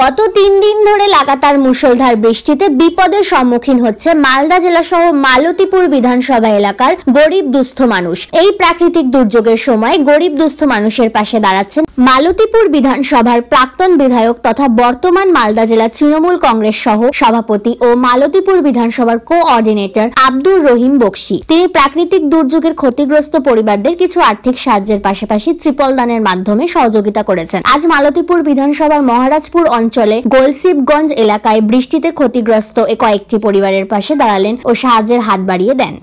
গত তিন দিন ধরে লাগাতার মুষলধার বৃষ্টিতে বিপদের সম্মুখীন হচ্ছে মালদা জেলা সহ মালতীপুর বিধানসভা এলাকার গরিব দুস্থ মানুষ। এই প্রাকৃতিক দুর্যোগের সময় গরিব দুস্থ মানুষের পাশে দাঁড়াচ্ছেন মালতীপুর বিধানসভার প্রাক্তন বিধায়ক তথা বর্তমান মালদা জেলা তৃণমূল কংগ্রেস সহ সভাপতি ও মালতীপুর বিধানসভার কোঅর্ডিনেটর আব্দুর রহিম বক্সি। তিনি প্রাকৃতিক দুর্যোগের ক্ষতিগ্রস্ত পরিবারদের কিছু আর্থিক সাহায্যের পাশাপাশি ত্রিপল দানের মাধ্যমে সহযোগিতা করেছেন। আজ মালতীপুর বিধানসভার মহারাজপুর অঞ্চলে গোলসিবগঞ্জ এলাকায় বৃষ্টিতে ক্ষতিগ্রস্ত এ কয়েকটি পরিবারের পাশে দাঁড়ালেন ও সাহায্যের হাত বাড়িয়ে দেন।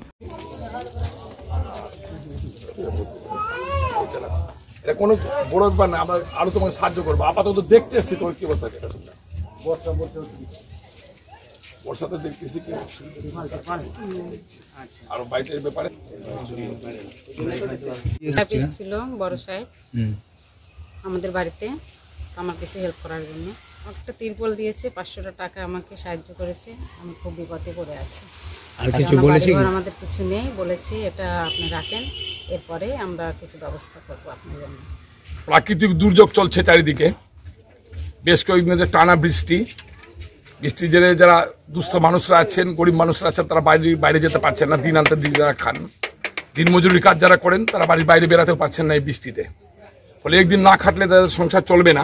এটা কোনো বড় ব্যাপার না আমরা আরও তোমাকে সাহায্য করব। আপাতত দেখতে এসছি তোমার কি অবস্থা এটা বর্ষা বর্ষাতে দেখতেছি কি আর বাইটের ব্যাপারে। ছিল বড় সাহেব। আমাদের বাড়িতে আমার কিছু হেল্প করার জন্য। একটা তিরপল দিয়েছে পাঁচশোটা টাকা আমাকে সাহায্য করেছে। আমি খুব বিপদে পড়ে আছি। আর কিছু বলেছি আমাদের কিছু নেই বলেছি এটা আপনি রাখেন এরপরে আমরা কিছু ব্যবস্থা করব আপনার জন্য। প্রাকৃতিক দুর্যোগ চলছে চারিদিকে। বেশ কয়েকদিন ধরে টানা বৃষ্টি। বৃষ্টির জেরে যারা দুস্থ মানুষরা আছেন গরিব মানুষরা আছেন তারা বাইরে বাইরে যেতে পারছেন না দিন আনতে দিন যারা খান। দিন মজুরি কাজ যারা করেন তারা বাড়ির বাইরে বেরাতেও পারছেন না এই বৃষ্টিতে। ফলে একদিন না খাটলে তাদের সংসার চলবে না।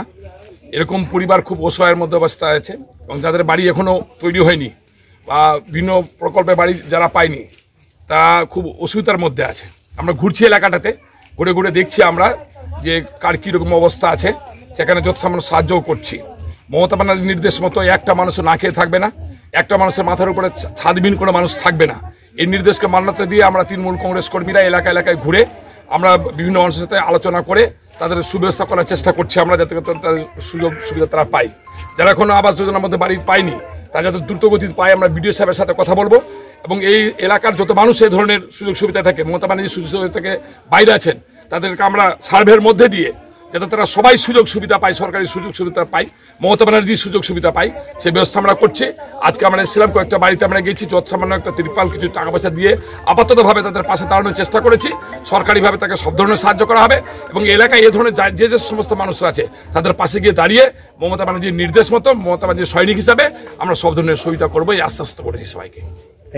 এরকম পরিবার খুব অসহায়ের মধ্যে অবস্থা আছে এবং যাদের বাড়ি এখনও তৈরি হয়নি বা বিভিন্ন প্রকল্পে বাড়ি যারা পায়নি, তা খুব অসুবিধার মধ্যে আছে। আমরা ঘুরছি এলাকাটাতে, ঘুরে ঘুরে দেখছি আমরা যে কার কীরকম অবস্থা আছে। সেখানে যথাসামান্য সাহায্যও করছি। মমতা ব্যানার্জির নির্দেশ মতো একটা মানুষও না খেয়ে থাকবে না, একটা মানুষের মাথার উপরে ছাদবিহীন কোনো মানুষ থাকবে না। এই নির্দেশকে মান্যতা দিয়ে আমরা তৃণমূল কংগ্রেস কর্মীরা এলাকা এলাকায় ঘুরে আমরা বিভিন্ন মানুষের সাথে আলোচনা করে তাদের সুব্যবস্থা করার চেষ্টা করছি আমরা যাতে তাদের সুযোগ সুবিধা তারা পাই যারা এখনও আবাস যোজনার মধ্যে বাড়ি পায়নি, তারা যাতে দ্রুতগতি পায়, আমরা বিডিও সাহেবের সাথে কথা বলব। এবং এই এলাকার যত মানুষ এই ধরনের সুযোগ সুবিধা থাকে, মমতা ব্যানার্জি সুযোগ সুবিধা থেকে, বাইরে আছেন, তাদেরকে আমরা সার্ভের মধ্যে দিয়ে যাতে তারা সবাই সুযোগ সুবিধা পায়, সরকারি সুযোগ সুবিধা পায়, মমতা ব্যানার্জি সুযোগ সুবিধা পায় সেই ব্যবস্থা আমরা করছি। আজকে আমরা এসেছিলাম, কয়েকটা বাড়িতে আমরা গেছি যত সামান্য একটা ত্রিপাল কিছু টাকা পয়সা দিয়ে আপাততভাবে তাদের পাশে দাঁড়ানোর চেষ্টা করেছি। সরকারিভাবে তাকে সব ধরনের সাহায্য করা হবে এবং এলাকায় এ ধরনের যে যে সমস্ত মানুষরা আছে, তাদের পাশে গিয়ে দাঁড়িয়ে মমতা ব্যানার্জির নির্দেশ মতো মমতা ব্যানার্জির সৈনিক হিসাবে আমরা সব ধরনের সুবিধা করব, এই আশ্বাস করেছি সবাইকে।